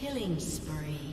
Killing spree.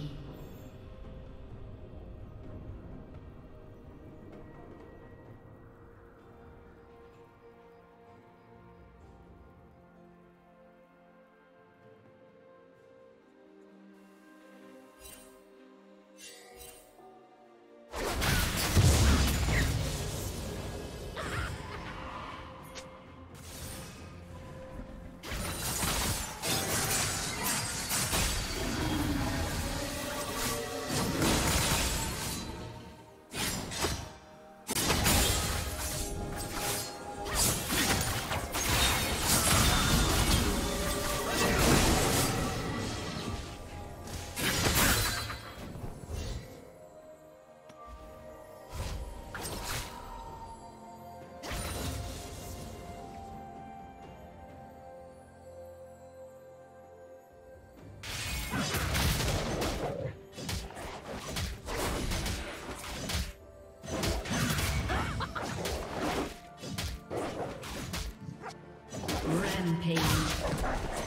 rampage.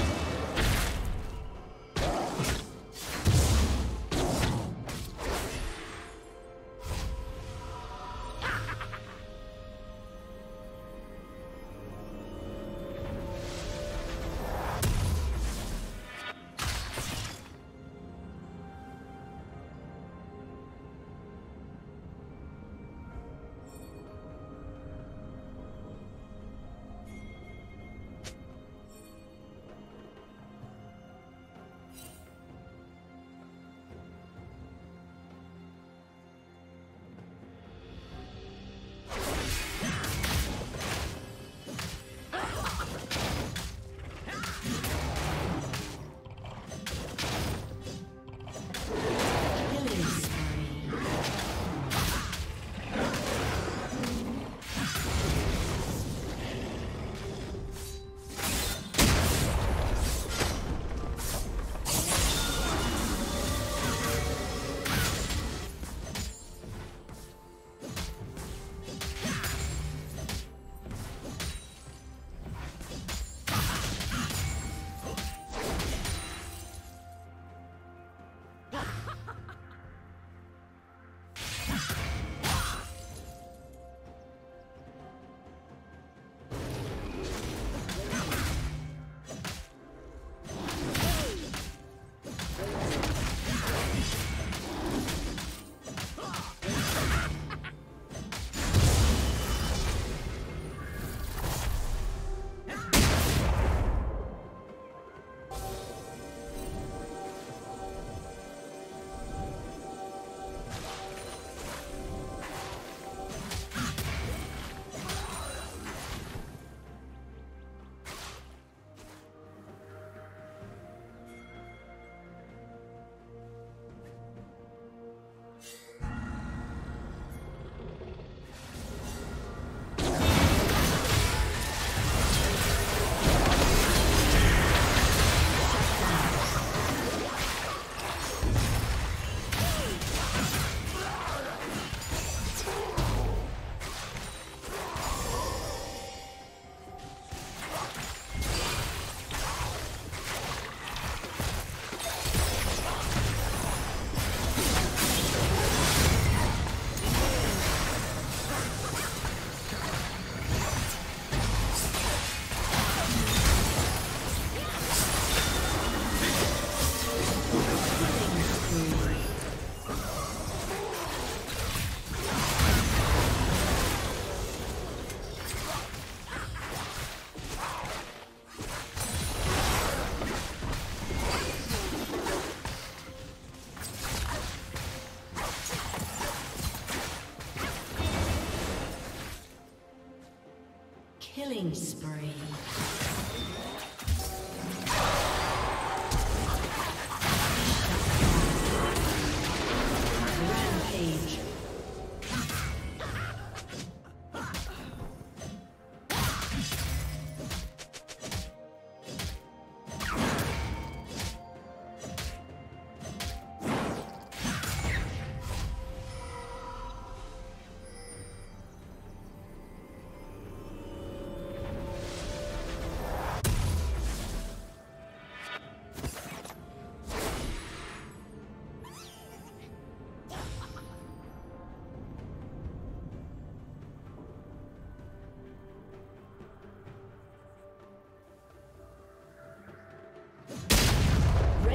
Killing spree.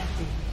A summoner has disconnected.